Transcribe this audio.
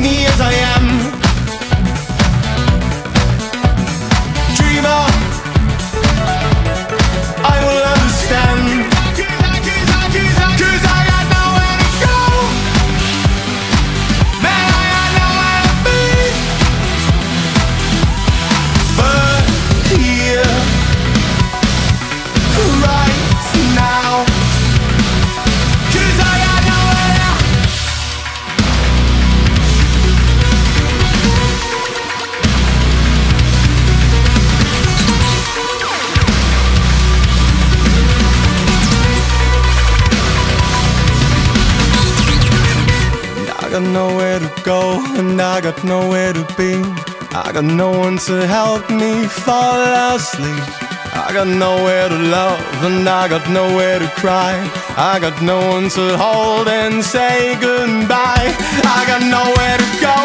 me as I am. I got nowhere to go and I got nowhere to be. I got no one to help me fall asleep. I got nowhere to love and I got nowhere to cry. I got no one to hold and say goodbye. I got nowhere to go